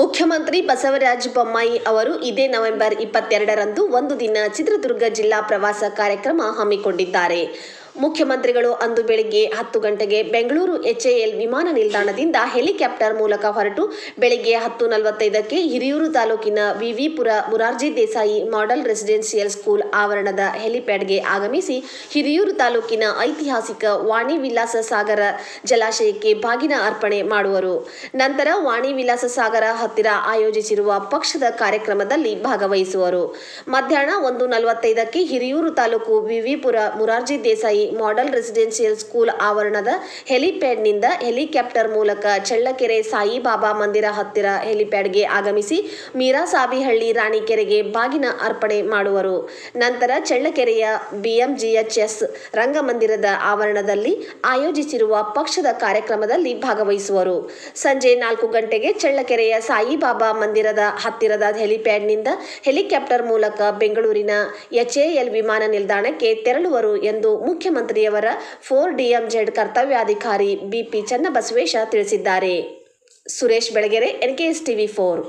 ಮುಖ್ಯಮಂತ್ರಿ ಬಸವರಾಜ ಬೊಮ್ಮಾಯಿ ಅವರು ಇದೇ ನವೆಂಬರ್ ಇಪ್ಪತ್ತೆರಡರಂದು ಒಂದು ದಿನ ಚಿತ್ರದುರ್ಗ ಜಿಲ್ಲಾ ಪ್ರವಾಸ ಕಾರ್ಯಕ್ರಮ ಹಮ್ಮಿಕೊಂಡಿದ್ದಾರೆ. ಮುಖ್ಯಮಂತ್ರಿಗಳು ಅಂದು ಬೆಳಿಗ್ಗೆ ಹತ್ತು ಗಂಟೆಗೆ ಬೆಂಗಳೂರು ಎಚ್ಎಎಲ್ ವಿಮಾನ ನಿಲ್ದಾಣದಿಂದ ಹೆಲಿಕಾಪ್ಟರ್ ಮೂಲಕ ಹೊರಟು, ಬೆಳಿಗ್ಗೆ ಹತ್ತು ನಲವತ್ತೈದಕ್ಕೆ ಹಿರಿಯೂರು ತಾಲೂಕಿನ Vivipura Morarji Desai model residential school ಆವರಣದ ಹೆಲಿಪ್ಯಾಡ್ಗೆ ಆಗಮಿಸಿ ಹಿರಿಯೂರು ತಾಲೂಕಿನ ಐತಿಹಾಸಿಕ ವಾಣಿ ವಿಲಾಸ ಸಾಗರ ಜಲಾಶಯಕ್ಕೆ ಬಾಗಿನ ಅರ್ಪಣೆ ಮಾಡುವರು. ನಂತರ ವಾಣಿ ವಿಲಾಸ ಸಾಗರ ಹತ್ತಿರ ಆಯೋಜಿಸಿರುವ ಪಕ್ಷದ ಕಾರ್ಯಕ್ರಮದಲ್ಲಿ ಭಾಗವಹಿಸುವರು. ಮಧ್ಯಾಹ್ನ ಒಂದು ನಲವತ್ತೈದಕ್ಕೆ Hiriyur taluk Vivipura Morarji Desai model residential school ಆವರಣದ ಹೆಲಿಪ್ಯಾಡ್ನಿಂದ ಹೆಲಿಕಾಪ್ಟರ್ ಮೂಲಕ ಚಳ್ಳಕೆರೆ ಸಾಯಿಬಾಬಾ ಮಂದಿರ ಹತ್ತಿರ ಹೆಲಿಪ್ಯಾಡ್ಗೆ ಆಗಮಿಸಿ ಮೀರಾಸಾಬಿಹಳ್ಳಿ ರಾಣಿಕೆರೆಗೆ ಬಾಗಿನ ಅರ್ಪಣೆ ಮಾಡುವರು. ನಂತರ ಚಳ್ಳಕೆರೆಯ ಬಿಎಂಜಿಎಚ್ಎಸ್ ರಂಗಮಂದಿರದ ಆವರಣದಲ್ಲಿ ಆಯೋಜಿಸಿರುವ ಪಕ್ಷದ ಕಾರ್ಯಕ್ರಮದಲ್ಲಿ ಭಾಗವಹಿಸುವರು. ಸಂಜೆ ನಾಲ್ಕು ಗಂಟೆಗೆ ಚಳ್ಳಕೆರೆಯ ಸಾಯಿಬಾಬಾ ಮಂದಿರದ ಹತ್ತಿರದ ಹೆಲಿಪ್ಯಾಡ್ನಿಂದ ಹೆಲಿಕಾಪ್ಟರ್ ಮೂಲಕ ಬೆಂಗಳೂರಿನ ಎಚ್ಎಎಲ್ ವಿಮಾನ ನಿಲ್ದಾಣಕ್ಕೆ ತೆರಳುವರು ಎಂದು ಮುಖ್ಯಮಂತ್ರಿಯವರ ಫೋರ್ ಡಿಎಂಜೆಡ್ ಕರ್ತವ್ಯಾಧಿಕಾರಿ ಬಿಪಿ ಚನ್ನಬಸವೇಶ ತಿಳಿಸಿದ್ದಾರೆ. Suresh Belagere NKS TV four